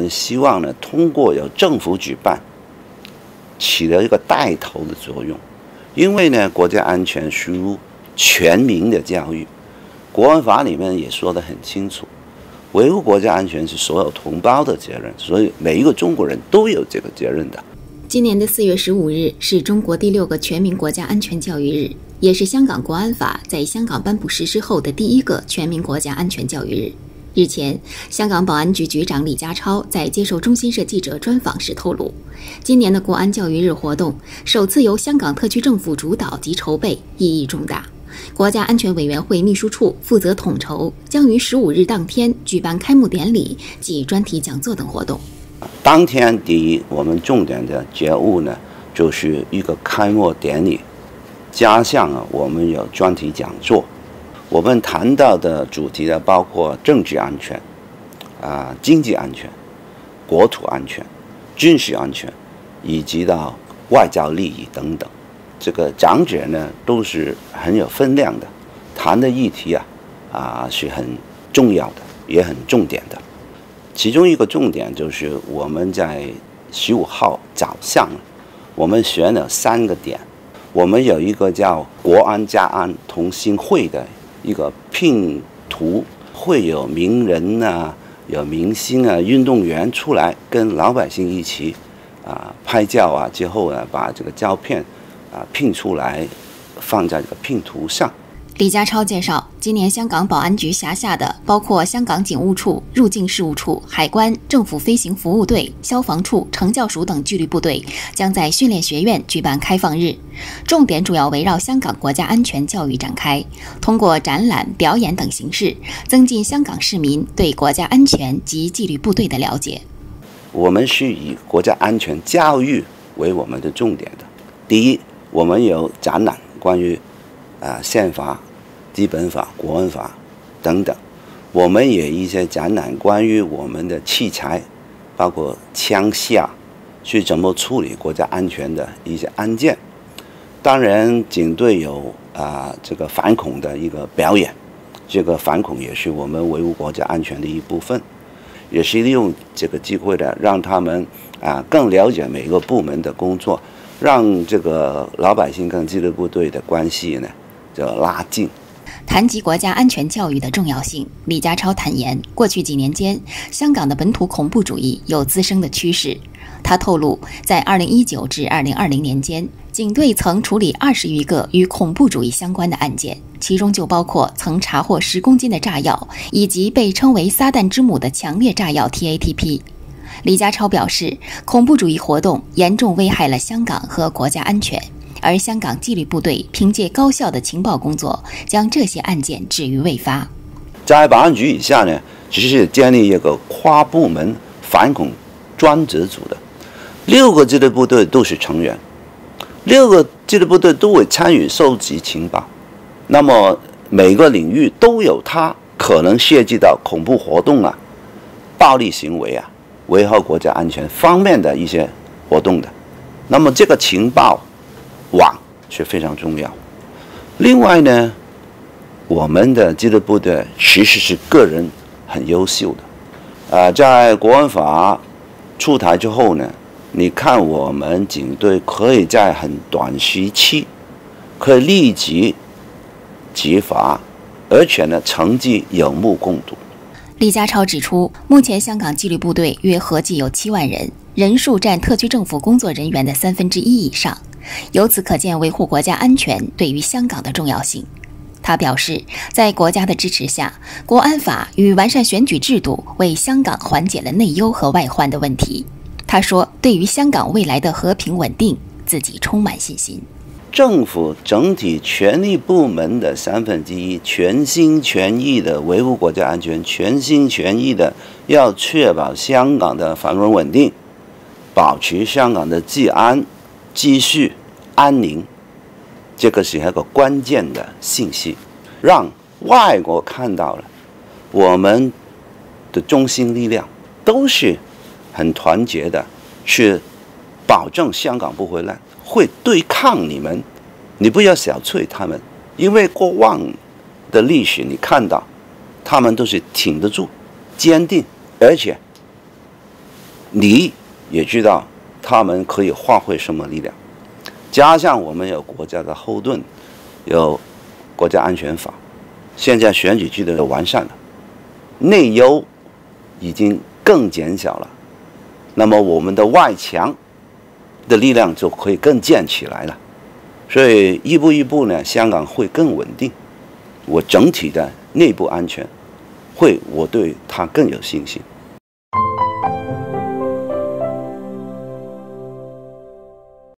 们希望呢，通过由政府举办，起了一个带头的作用。因为呢，国家安全输入全民的教育，国安法里面也说得很清楚，维护国家安全是所有同胞的责任，所以每一个中国人都有这个责任的。今年的四月十五日是中国第六个全民国家安全教育日，也是香港国安法在香港颁布实施后的第一个全民国家安全教育日。日前，香港保安局局长李家超在接受中新社记者专访时透露，今年的国安教育日活动首次由香港特区政府主导及筹备，意义重大。国家安全委员会秘书处负责统筹，将于十五日当天举办开幕典礼及专题讲座等活动。当天第一，我们重点的觉悟呢，就是一个开幕典礼，加上啊，我们有专题讲座。我们谈到的主题呢，包括政治安全、啊经济安全、国土安全、军事安全，以及到外交利益等等。这个讲者呢，都是很有分量的，谈的议题啊，啊是很重要的，也很重点的。其中一个重点就是我们在十五号早上，我们选了三个点，我们有一个叫“国安家安同心会”的。一个拼图会有名人呐，有明星啊，运动员出来跟老百姓一起啊拍照啊，之后呢把这个照片啊拼出来，放在这个拼图上。李家超介绍，今年香港保安局辖下的包括香港警务处、入境事务处、海关、政府飞行服务队、消防处、惩教署等纪律部队将在训练学院举办开放日，重点主要围绕香港国家安全教育展开，通过展览、表演等形式，增进香港市民对国家安全及纪律部队的了解。我们是以国家安全教育为我们的重点的。第一，我们有展览关于啊宪法。基本法、国安法等等，我们也一些展览关于我们的器材，包括枪械，去怎么处理国家安全的一些案件。当然，警队有啊这个反恐的一个表演，这个反恐也是我们维护国家安全的一部分，也是利用这个机会的让他们啊更了解每个部门的工作，让这个老百姓跟纪律部队的关系呢的拉近。谈及国家安全教育的重要性，李家超坦言，过去几年间，香港的本土恐怖主义有滋生的趋势。他透露，在2019至2020年间，警队曾处理二十余个与恐怖主义相关的案件，其中就包括曾查获十公斤的炸药，以及被称为“撒旦之母”的强烈炸药 TATP。李家超表示，恐怖主义活动严重危害了香港和国家安全。而香港纪律部队凭借高效的情报工作，将这些案件置于未发。在保安局以下呢，只是建立一个跨部门反恐专职组的，六个纪律部队都是成员，六个纪律部队都会参与收集情报。那么每个领域都有它可能涉及到恐怖活动啊、暴力行为啊、危害国家安全方面的一些活动的。那么这个情报。网是非常重要。另外呢，我们的纪律部队其实是个人很优秀的。啊，在国安法出台之后呢，你看我们警队可以在很短时期可以立即执法，而且呢成绩有目共睹。李家超指出，目前香港纪律部队约合计有七万人，人数占特区政府工作人员的三分之一以上。由此可见，维护国家安全对于香港的重要性。他表示，在国家的支持下，国安法与完善选举制度为香港缓解了内忧和外患的问题。他说：“对于香港未来的和平稳定，自己充满信心。政府整体权力部门的三分之一，全心全意的维护国家安全，全心全意的要确保香港的繁荣稳定，保持香港的治安。”继续安宁，这个是一个关键的信息，让外国看到了我们的中心力量都是很团结的，去保证香港不会烂，会对抗你们。你不要小觑他们，因为过往的历史你看到，他们都是挺得住、坚定，而且你也知道他们可以发挥什么力量，加上我们有国家的后盾，有国家安全法，现在选举制度完善了，内忧已经更减小了，那么我们的外强的力量就可以更建起来了，所以一步一步呢，香港会更稳定，我整体的内部安全会，我对它更有信心。